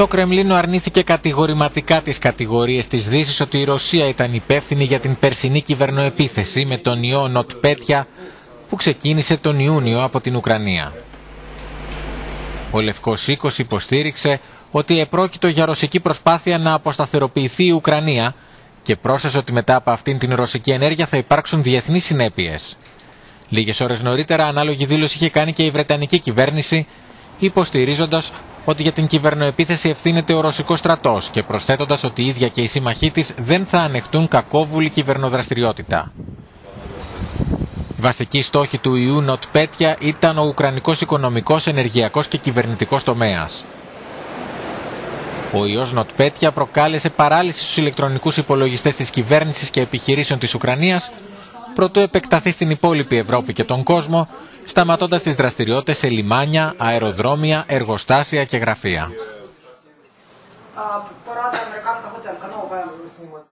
Το Κρεμλίνο αρνήθηκε κατηγορηματικά τις κατηγορίες της Δύσης ότι η Ρωσία ήταν υπεύθυνη για την περσινή κυβερνοεπίθεση με τον ιό Νοτπέτια που ξεκίνησε τον Ιούνιο από την Ουκρανία. Ο Λευκός Οίκος υποστήριξε ότι επρόκειτο για ρωσική προσπάθεια να αποσταθεροποιηθεί η Ουκρανία και πρόσθεσε ότι μετά από αυτήν την ρωσική ενέργεια θα υπάρξουν διεθνείς συνέπειες. Λίγες ώρες νωρίτερα ανάλογη δήλωση είχε κάνει και η Βρετανική κυβέρνηση υποστηρίζοντας ότι για την κυβερνοεπίθεση ευθύνεται ο ρωσικός στρατός και προσθέτοντας ότι η ίδια και οι σύμμαχοί της δεν θα ανεχτούν κακόβουλη κυβερνοδραστηριότητα. Βασική στόχη του ιού Νοτπέτια ήταν ο Ουκρανικός οικονομικός, ενεργειακός και κυβερνητικός τομέας. Ο ιός Νοτπέτια προκάλεσε παράλυση στους ηλεκτρονικούς υπολογιστές της κυβέρνησης και επιχειρήσεων της Ουκρανίας προτού επεκταθεί στην υπόλοιπη Ευρώπη και τον κόσμο, σταματώντας τις δραστηριότητες σε λιμάνια, αεροδρόμια, εργοστάσια και γραφεία.